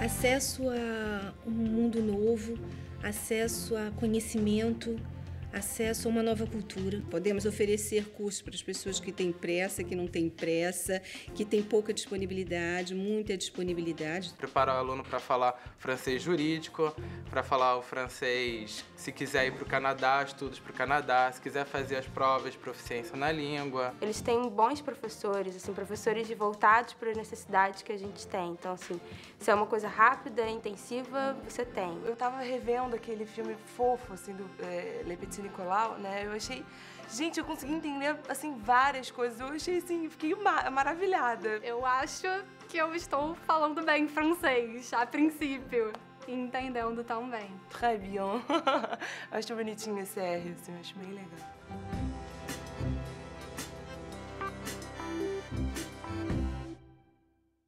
acesso a um mundo novo, acesso a conhecimento, acesso a uma nova cultura. Podemos oferecer cursos para as pessoas que têm pressa, que não têm pressa, que têm pouca disponibilidade, muita disponibilidade. Preparar o aluno para falar francês jurídico, para falar o francês, se quiser ir para o Canadá, estudos para o Canadá, se quiser fazer as provas de proficiência na língua. Eles têm bons professores, assim, professores voltados para as necessidades que a gente tem. Então, assim, se é uma coisa rápida, intensiva, você tem. Eu estava revendo aquele filme fofo, assim, do é, Le Petit Nicolau, né? Eu achei. Gente, eu consegui entender, assim, várias coisas. Eu achei, assim, fiquei ma maravilhada. Eu acho que eu estou falando bem francês, a princípio. Entendendo também. Très bien. acho bonitinho esse R, assim, acho bem legal.